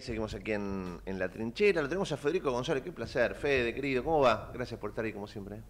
Seguimos aquí en, la trinchera, lo tenemos a Federico González, qué placer, Fede, querido, ¿cómo va? Gracias por estar ahí como siempre.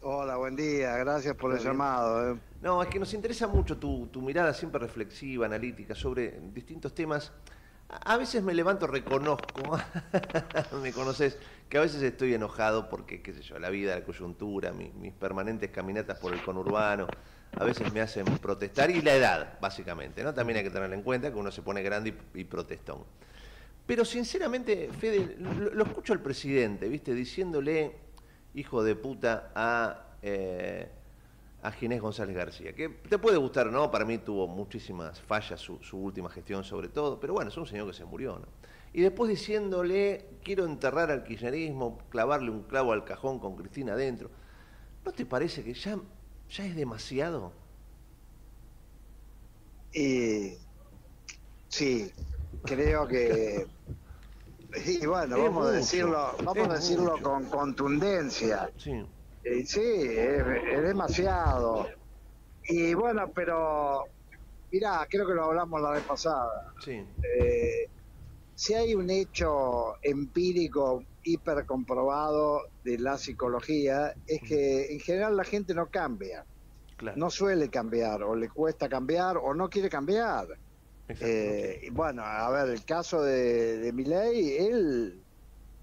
Hola, buen día, gracias por el llamado. Eh. No, es que nos interesa mucho tu, mirada siempre reflexiva, analítica, sobre distintos temas. A, veces me levanto, reconozco, me conoces, que a veces estoy enojado porque, qué sé yo, la vida, la coyuntura, mis permanentes caminatas por el conurbano, a veces me hacen protestar, y la edad, básicamente, ¿no? También hay que tener en cuenta que uno se pone grande y protestón. Pero sinceramente, Fede, lo, escucho al presidente, ¿viste? Diciéndole hijo de puta a, eh, a Ginés González García. Que te puede gustar, ¿no? Para mí tuvo muchísimas fallas su, última gestión sobre todo, pero bueno, es un señor que se murió, ¿no? Y después diciéndole, quiero enterrar al kirchnerismo, clavarle un clavo al cajón con Cristina adentro. ¿No te parece que ya, ya es demasiado? Eh, sí, creo que y bueno, vamos a decirlo, vamos a decirlo con contundencia. Sí, eh, sí es, demasiado. Y bueno, pero mirá, creo que lo hablamos la vez pasada. Sí. Eh, si hay un hecho empírico hiper comprobado de la psicología, es que en general la gente no cambia. No suele cambiar, o le cuesta cambiar, o no quiere cambiar. Eh, bueno, a ver, el caso de, de Miley, él,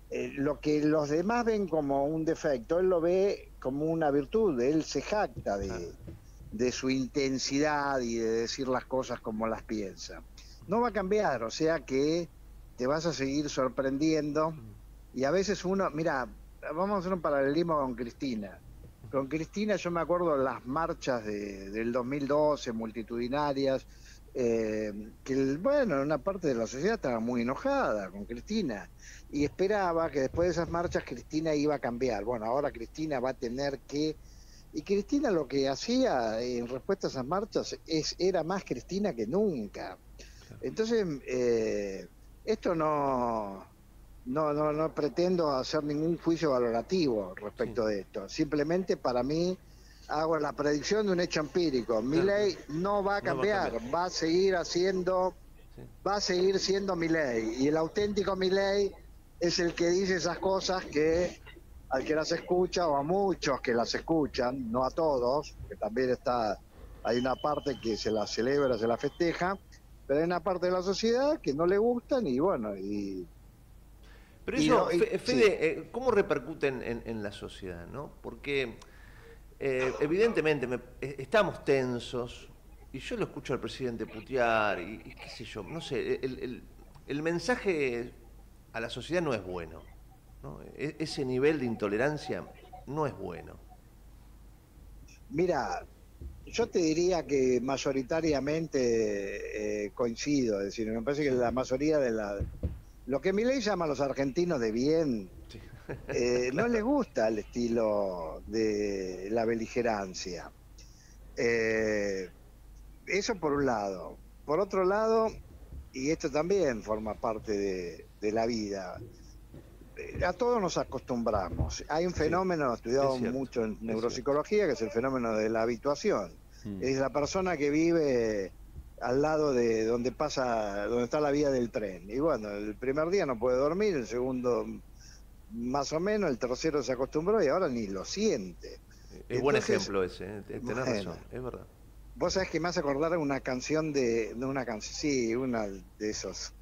eh, lo que los demás ven como un defecto, él lo ve como una virtud, él se jacta de, de su intensidad y de decir las cosas como las piensa. No va a cambiar, o sea que te vas a seguir sorprendiendo y a veces uno, mira, vamos a hacer un paralelismo con Cristina. Con Cristina yo me acuerdo las marchas de, del 2012, multitudinarias, eh, que, bueno, una parte de la sociedad estaba muy enojada con Cristina y esperaba que después de esas marchas Cristina iba a cambiar. Bueno, ahora Cristina va a tener que... Y Cristina lo que hacía en respuesta a esas marchas es, era más Cristina que nunca. Entonces, eh, esto no, no, no, no pretendo hacer ningún juicio valorativo respecto de esto. Simplemente para mí hago la predicción de un hecho empírico. Mi ley no va a cambiar, va a, seguir haciendo, va a seguir siendo mi ley. Y el auténtico mi ley es el que dice esas cosas que al que las escucha o a muchos que las escuchan, no a todos, que también está, hay una parte que se la celebra, se la festeja, pero hay una parte de la sociedad que no le gustan y bueno, y pero eso, Fede, eh, ¿cómo repercuten en, en, la sociedad? ¿no? Porque eh, evidentemente eh, estamos tensos y yo lo escucho al presidente putear y, qué sé yo, no sé, el, mensaje a la sociedad no es bueno. E, ese nivel de intolerancia no es bueno. Mira, yo te diría que mayoritariamente eh, coincido, es decir, me parece que la mayoría de la... Lo que mi ley llama a los argentinos de bien, eh, no les gusta el estilo de la beligerancia. Eh, eso por un lado. Por otro lado, y esto también forma parte de, la vida, eh, a todos nos acostumbramos. Hay un fenómeno estudiado mucho en neuropsicología, que es el fenómeno de la habituación. Mm. Es la persona que vive al lado de donde pasa, donde está la vía del tren. Y bueno, el primer día no puede dormir, el segundo más o menos, el tercero se acostumbró y ahora ni lo siente. Es buen ejemplo ese, ¿eh? tenés razón, es verdad. Vos sabés que me hace acordar una canción de, de una canción, sí, una de esos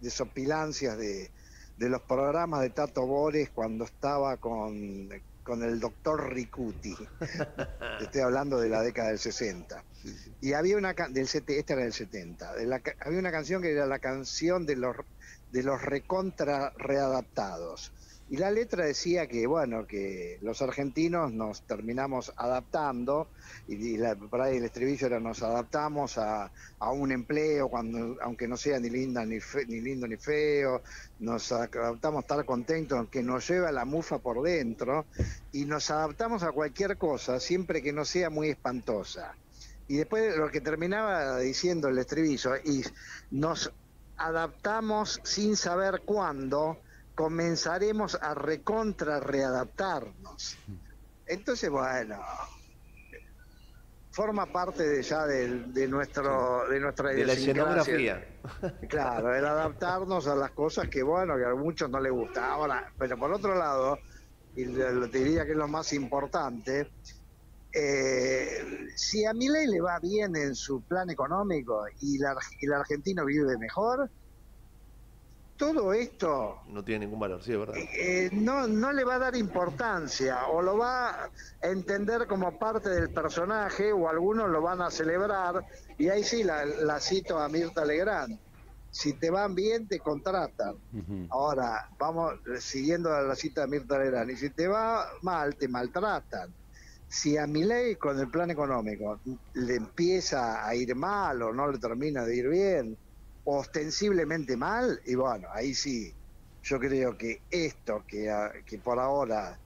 de esos pilancias de, de los programas de Tato Bores cuando estaba con, con el doctor Ricuti. Estoy hablando de la década del 60. Y había una del este era del 70. había una canción que era la canción de los de los recontra readaptados y la letra decía que, bueno, que los argentinos nos terminamos adaptando, y, la, por ahí el estribillo era nos adaptamos a, a un empleo, cuando aunque no sea ni linda ni, ni lindo ni feo, nos adaptamos a estar contentos, que nos lleva la mufa por dentro, y nos adaptamos a cualquier cosa, siempre que no sea muy espantosa. Y después lo que terminaba diciendo el estribillo, y nos adaptamos sin saber cuándo, comenzaremos a recontra readaptarnos. Entonces, bueno, forma parte de ya de, nuestro de nuestra de la escenografía. Claro el adaptarnos a las cosas que bueno que a muchos no les gusta. Ahora pero por otro lado y lo diría que es lo más importante eh, si a Milei le va bien en su plan económico y, la, y el argentino vive mejor todo esto... No tiene ningún valor, sí, es verdad. Eh, no, no le va a dar importancia o lo va a entender como parte del personaje o algunos lo van a celebrar y ahí sí la, cito a Mirta Legrand. Si te van bien, te contratan. Ahora, vamos siguiendo la cita de Mirta Legrand. Y si te va mal, te maltratan. Si a mi ley con el plan económico le empieza a ir mal o no le termina de ir bien, ostensiblemente mal, y bueno, ahí sí, yo creo que esto que, que por ahora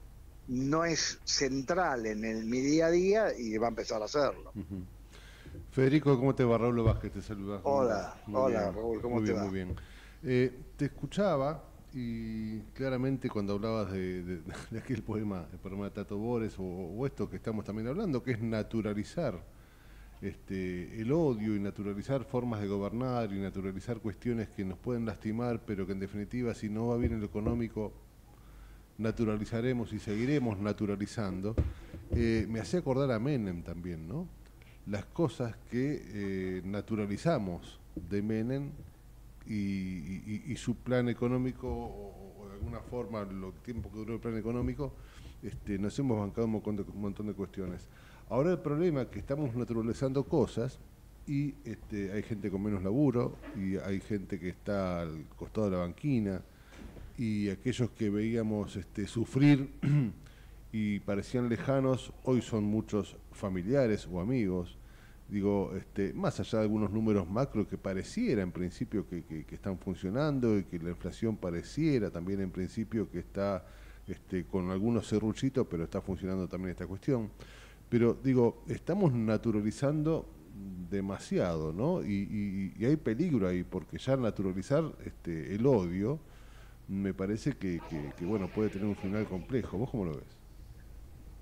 no es central en el, mi día a día y va a empezar a hacerlo. Federico, ¿cómo te va? Raúl Vázquez te saluda. Hola, hola Raúl, ¿cómo te va? Muy bien. Eh, te escuchaba y claramente cuando hablabas de, de, aquel poema, el poema de Tato Bores o, o, esto que estamos también hablando, que es naturalizar este, el odio y naturalizar formas de gobernar y naturalizar cuestiones que nos pueden lastimar, pero que en definitiva si no va bien el económico, naturalizaremos y seguiremos naturalizando, eh, me hacía acordar a Menem también, ¿no? Las cosas que eh, naturalizamos de Menem y, su plan económico, o, de alguna forma, lo tiempo que duró el plan económico, este, nos hemos bancado un un montón de cuestiones. Ahora el problema es que estamos naturalizando cosas y este, hay gente con menos laburo y hay gente que está al costado de la banquina y aquellos que veíamos este, sufrir y parecían lejanos, hoy son muchos familiares o amigos. Digo, este, más allá de algunos números macro que pareciera en principio que, están funcionando y que la inflación pareciera también en principio que está este, con algunos serruchitos, pero está funcionando también esta cuestión. Pero digo, estamos naturalizando demasiado, ¿no? Y, hay peligro ahí, porque ya naturalizar este, el odio me parece que, bueno, puede tener un final complejo. ¿Vos cómo lo ves?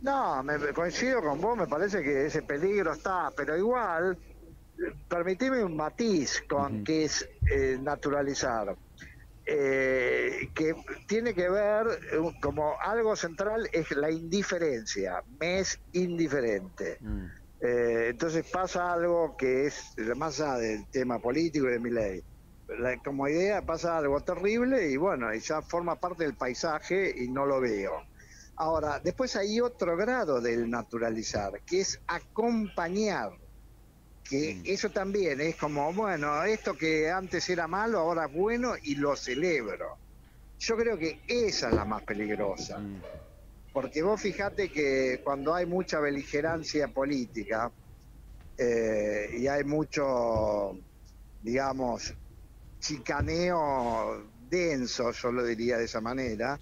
No, me, coincido con vos, me parece que ese peligro está, pero igual, permitime un matiz con que es eh, naturalizar. Eh, que tiene que ver eh, como algo central es la indiferencia, me es indiferente. Mm. Eh, entonces pasa algo que es más allá del tema político y de mi ley. como idea pasa algo terrible y bueno, y ya forma parte del paisaje y no lo veo. Ahora, después hay otro grado del naturalizar, que es acompañar que mm. eso también es como, bueno, esto que antes era malo, ahora es bueno y lo celebro. Yo creo que esa es la más peligrosa. Mm. Porque vos fijate que cuando hay mucha beligerancia política eh, y hay mucho, digamos, chicaneo denso, yo lo diría de esa manera,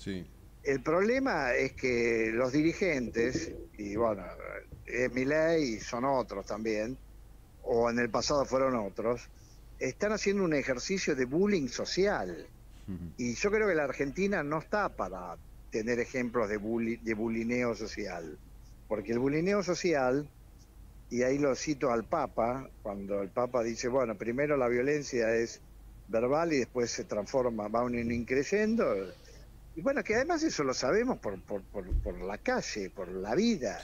el problema es que los dirigentes, y bueno, es mi ley, son otros también, o en el pasado fueron otros, están haciendo un ejercicio de bullying social. Y yo creo que la Argentina no está para tener ejemplos de, de bulineo social. Porque el bulineo social, y ahí lo cito al Papa, cuando el Papa dice, bueno, primero la violencia es verbal y después se transforma, va un increyendo, y bueno, que además eso lo sabemos por, por, por, la calle, por la vida.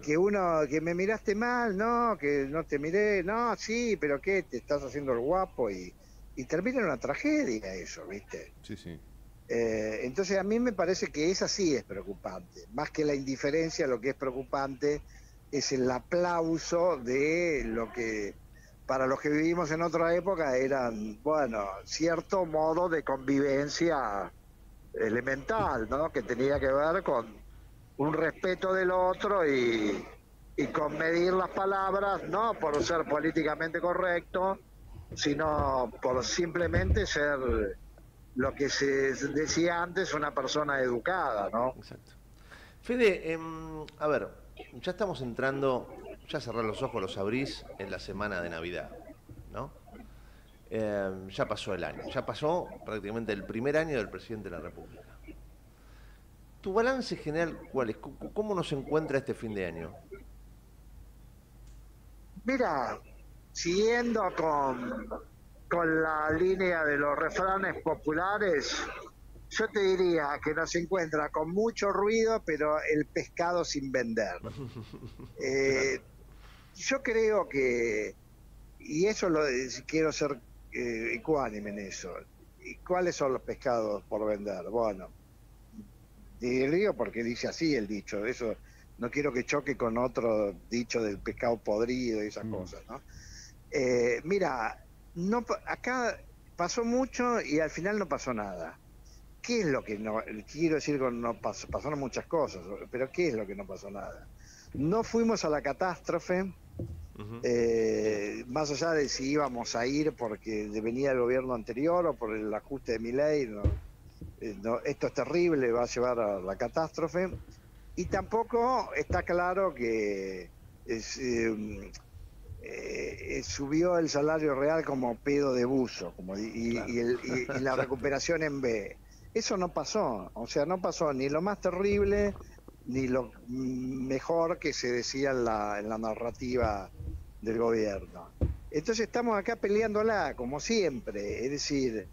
Que uno, que me miraste mal, no, que no te miré, no, sí, pero ¿qué? Te estás haciendo el guapo y, y termina en una tragedia eso, ¿viste? Sí, sí. Eh, entonces a mí me parece que esa sí es preocupante. Más que la indiferencia, lo que es preocupante es el aplauso de lo que para los que vivimos en otra época eran, bueno, cierto modo de convivencia elemental, ¿no? Que tenía que ver con un respeto del otro y, y con medir las palabras, no por ser políticamente correcto, sino por simplemente ser lo que se decía antes, una persona educada, ¿no? Exacto. Fede, em, a ver, ya estamos entrando, ya cerrar los ojos los abrís en la semana de Navidad, ¿no? Em, ya pasó el año, ya pasó prácticamente el primer año del presidente de la República. ¿Tu balance general cuál es? ¿Cómo nos encuentra este fin de año? Mira, siguiendo con, con la línea de los refranes populares, yo te diría que nos encuentra con mucho ruido, pero el pescado sin vender. Eh, yo creo que, y eso lo quiero ser eh, ecuánime en eso. ¿Y cuáles son los pescados por vender? Bueno, digo porque dice así el dicho, eso no quiero que choque con otro dicho del pescado podrido y esas mm. cosas, ¿no? Eh, mira, no, acá pasó mucho y al final no pasó nada. ¿Qué es lo que no, quiero decir con no pasó? Pasaron muchas cosas, pero ¿qué es lo que no pasó nada? No fuimos a la catástrofe, eh, más allá de si íbamos a ir porque venía el gobierno anterior o por el ajuste de mi ley, eh, esto es terrible, va a llevar a la catástrofe. Y tampoco está claro que eh, subió el salario real como pedo de buzo como, y, la recuperación en B. Eso no pasó, o sea, no pasó ni lo más terrible ni lo mejor que se decía en la, en la narrativa del gobierno. Entonces estamos acá peleándola, como siempre, es decir,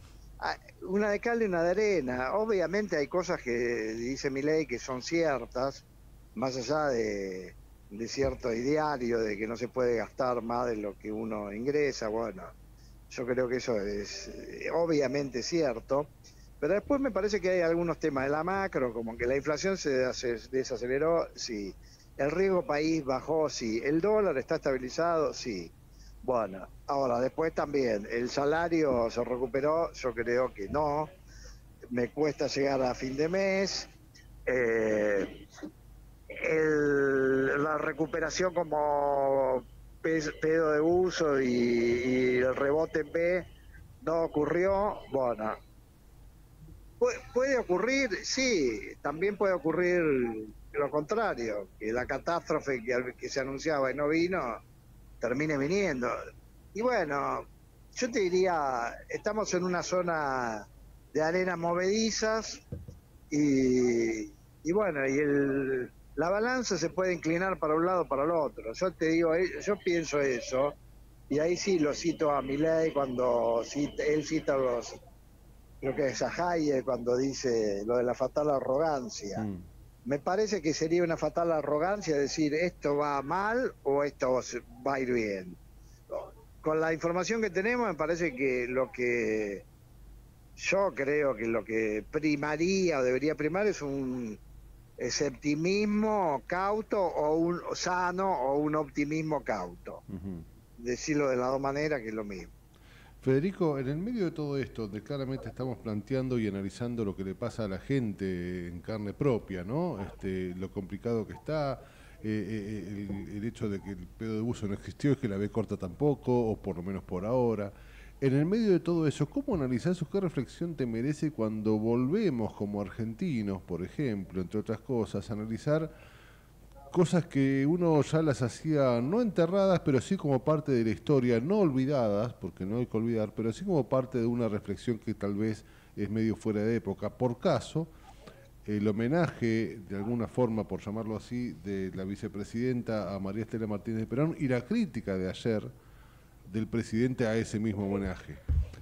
una de cal y una de arena. Obviamente hay cosas que dice mi ley que son ciertas, más allá de, de cierto ideario de que no se puede gastar más de lo que uno ingresa. Bueno, yo creo que eso es eh, obviamente cierto. Pero después me parece que hay algunos temas de la macro, como que la inflación se desaceleró, sí. El riesgo país bajó, sí. El dólar está estabilizado, sí. Bueno, ahora después también, el salario se recuperó, yo creo que no. Me cuesta llegar a fin de mes. Eh, la recuperación como pedo de uso y, y el rebote en B no ocurrió. Bueno, puede ocurrir, sí, también puede ocurrir lo contrario, que la catástrofe que, que se anunciaba y no vino, termine viniendo. Y bueno, yo te diría, estamos en una zona de arenas movedizas y, y bueno, y el, la balanza se puede inclinar para un lado o para el otro. Yo te digo, eh, yo pienso eso, y ahí sí lo cito a ley cuando él cita los creo que es a Hayek cuando dice lo de la fatal arrogancia. Mm. Me parece que sería una fatal arrogancia decir esto va mal o esto va a ir bien. Con la información que tenemos me parece que lo que yo creo que lo que primaría o debería primar es un optimismo cauto o un sano o un optimismo cauto. Decirlo de las dos maneras que es lo mismo. Federico, en el medio de todo esto, donde claramente estamos planteando y analizando lo que le pasa a la gente en carne propia, ¿no? Este, lo complicado que está, eh, eh, el, hecho de que el pedo de buzo no existió, es que la ve corta tampoco, o por lo menos por ahora. En el medio de todo eso, ¿cómo analizás o qué reflexión te merece cuando volvemos como argentinos, por ejemplo, entre otras cosas, a analizar cosas que uno ya las hacía no enterradas, pero sí como parte de la historia, no olvidadas, porque no hay que olvidar, pero sí como parte de una reflexión que tal vez es medio fuera de época. Por caso, el homenaje, de alguna forma, por llamarlo así, de la vicepresidenta a María Estela Martínez de Perón y la crítica de ayer del presidente a ese mismo homenaje.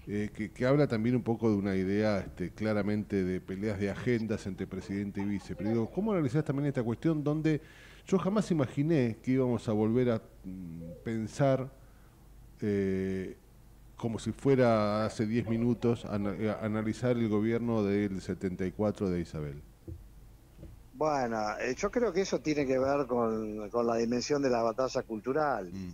Eh, que, habla también un poco de una idea este, claramente de peleas de agendas entre presidente y vice. Pero digo, ¿cómo analizás también esta cuestión donde yo jamás imaginé que íbamos a volver a mm, pensar eh, como si fuera hace 10 minutos a, analizar el gobierno del 74 de Isabel? Bueno, eh, yo creo que eso tiene que ver con, la dimensión de la batalla cultural. Mm.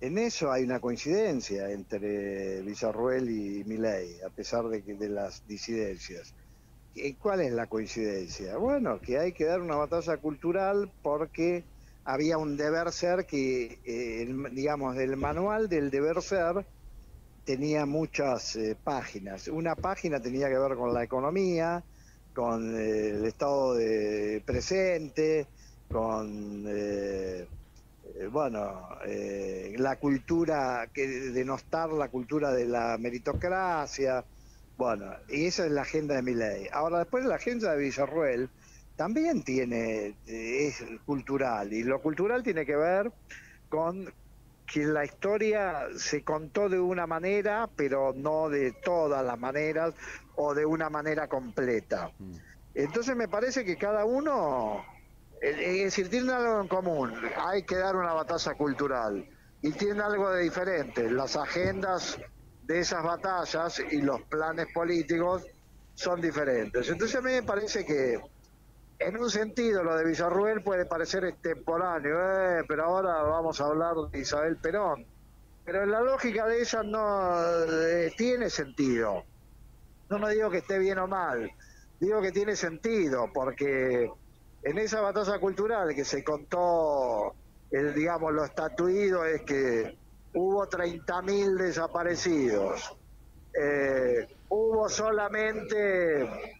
En eso hay una coincidencia entre Villarruel y Milei, a pesar de, que, de las disidencias. ¿Cuál es la coincidencia? Bueno, que hay que dar una batalla cultural porque había un deber ser que, eh, digamos, el manual del deber ser tenía muchas eh, páginas. Una página tenía que ver con la economía, con eh, el estado de presente, con, bueno, la cultura, que denostar la cultura de la meritocracia, bueno, y esa es la agenda de mi ley. Ahora, después la agenda de Villarruel también tiene, es cultural, y lo cultural tiene que ver con que la historia se contó de una manera, pero no de todas las maneras o de una manera completa. Mm. Entonces me parece que cada uno, es decir, tiene algo en común, hay que dar una batalla cultural y tiene algo de diferente, las agendas de esas batallas y los planes políticos son diferentes. Entonces a mí me parece que en un sentido lo de Villarruel puede parecer extemporáneo, eh, pero ahora vamos a hablar de Isabel Perón. Pero la lógica de ella no eh, tiene sentido. No me digo que esté bien o mal, digo que tiene sentido, porque en esa batalla cultural que se contó, el, digamos, lo estatuido es que hubo 30.000 desaparecidos. Eh, hubo solamente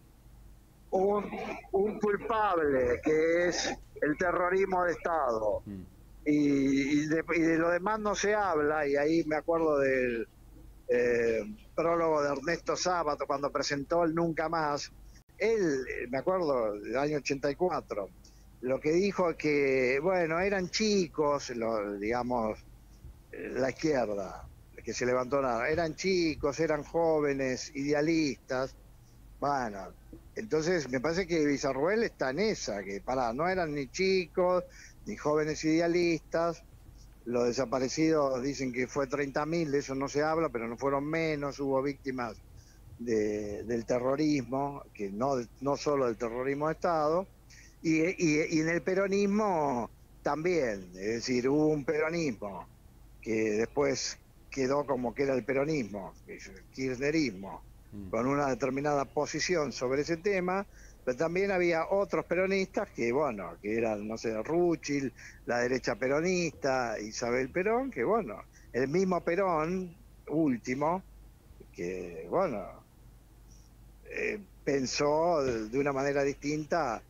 un, un culpable, que es el terrorismo de Estado. Mm. Y, de, lo demás no se habla, y ahí me acuerdo del eh, prólogo de Ernesto Sábato cuando presentó el Nunca Más. Él, me acuerdo, del año 84, lo que dijo que, bueno, eran chicos, digamos, la izquierda, que se levantó nada, eran chicos, eran jóvenes, idealistas. Bueno, entonces, me parece que Villarruel está en esa, que para, no eran ni chicos, ni jóvenes idealistas. Los desaparecidos dicen que fue 30.000, de eso no se habla, pero no fueron menos, hubo víctimas del terrorismo, que no, no solo del terrorismo de Estado, y, y, en el peronismo también, es decir, hubo un peronismo que después quedó como que era el peronismo, el kirchnerismo, Mm. con una determinada posición sobre ese tema, pero también había otros peronistas que, bueno, que eran, no sé, Ruchil, la derecha peronista, Isabel Perón, que, bueno, el mismo Perón, último, que, bueno, eh, pensó de una manera distinta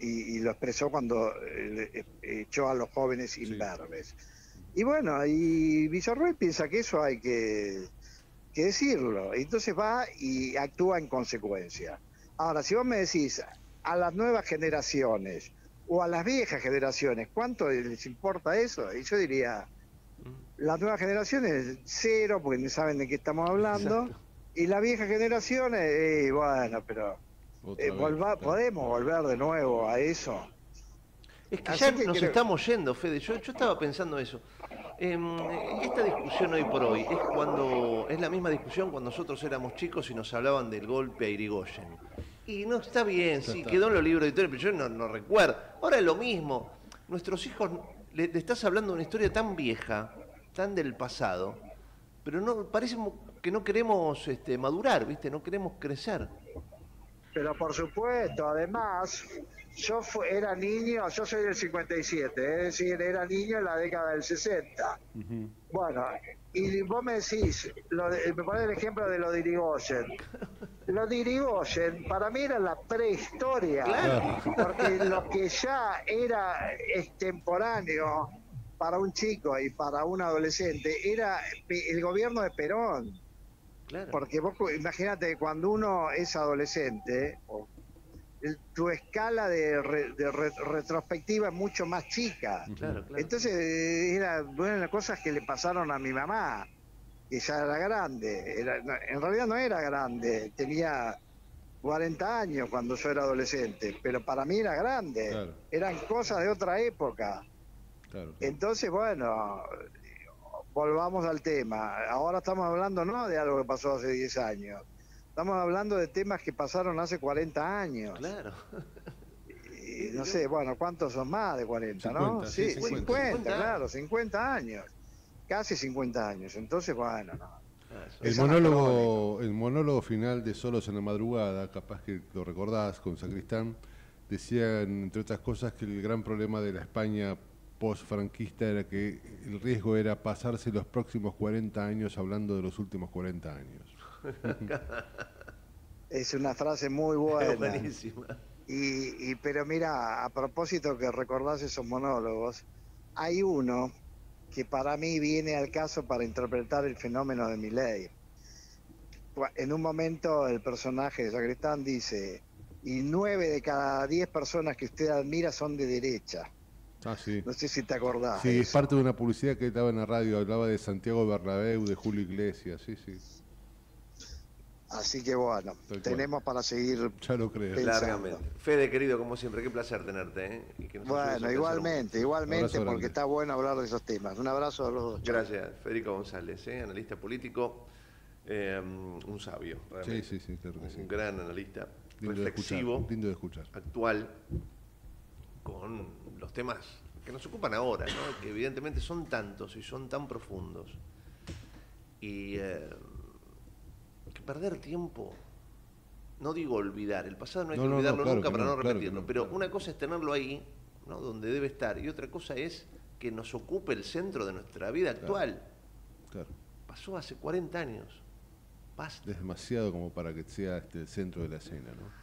y, lo expresó cuando eh, echó a los jóvenes imberbes. Y bueno, y Villarruel piensa que eso hay que que decirlo. Entonces va y actúa en consecuencia. Ahora, si vos me decís a las nuevas generaciones o a las viejas generaciones, ¿cuánto les importa eso? Y yo diría, las nuevas generaciones, cero, porque no saben de qué estamos hablando. Y las viejas generaciones, eh, bueno, pero eh, podemos volver de nuevo a eso. Es que ya nos estamos yendo, Fede. Yo, yo estaba pensando eso. Em, esta discusión hoy por hoy es cuando es la misma discusión cuando nosotros éramos chicos y nos hablaban del golpe a Irigoyen. Y no está bien, sí, quedó en los libros de historia, pero yo no, no recuerdo. Ahora es lo mismo. Nuestros hijos, le, estás hablando de una historia tan vieja, tan del pasado, pero no parece que no queremos este, madurar, ¿viste? No queremos crecer. Pero por supuesto, además, yo era niño, yo soy del 57, es decir, era niño en la década del 60. Bueno, y vos me decís, me pones el ejemplo de lo de Irigoyen. Lo de Irigoyen para mí era la prehistoria, porque lo que ya era extemporáneo para un chico y para un adolescente era el gobierno de Perón. Porque vos imagínate, cuando uno es adolescente, tu escala de, retrospectiva es mucho más chica. Entonces, era las cosas que le pasaron a mi mamá, que ya era grande. en realidad no era grande, tenía 40 años cuando yo era adolescente, pero para mí era grande. Eran cosas de otra época. Entonces, bueno, volvamos al tema. Ahora estamos hablando no de algo que pasó hace 10 años. Estamos hablando de temas que pasaron hace 40 años. Claro. Y, no sé, bueno, ¿cuántos son más de 40, no? Sí, 50, claro, 50 años. Casi 50 años. Entonces, bueno, no. Ah, el monólogo, el monólogo final de Solos en la Madrugada, capaz que lo recordás con Sacristán, decía, entre otras cosas, que el gran problema de la España post-franquista era que el riesgo era pasarse los próximos 40 años hablando de los últimos 40 años. es una frase muy buena. Buenísima. Y, pero mira, a propósito que recordás esos monólogos, hay uno que para mí viene al caso para interpretar el fenómeno de ley En un momento el personaje de Sacristán dice, y nueve de cada diez personas que usted admira son de derecha. Ah, sí. No sé si te acordás. Sí, es parte de una publicidad que estaba en la radio, hablaba de Santiago Bernabéu, de Julio Iglesias, sí, sí. Así que bueno, tenemos para seguir. Ya lo creo. Largamente. Fede, querido, como siempre, qué placer tenerte. ¿eh? bueno, igualmente, igualmente, porque está bueno hablar de esos temas. Un abrazo a los dos. Gracias, Federico González, ¿eh? analista político, eh, un sabio. Sí, sí, sí, claro que sí. Un gran analista, reflexivo, lindo de escuchar. actual, con los temas que nos ocupan ahora, ¿no? que evidentemente son tantos y son tan profundos. Y que perder tiempo, no digo olvidar, el pasado no hay que olvidarlo nunca para no repetirlo, pero una cosa es tenerlo ahí, ¿no? donde debe estar, y otra cosa es que nos ocupe el centro de nuestra vida actual. Pasó hace 40 años. Es demasiado como para que sea este, el centro de la escena, ¿no?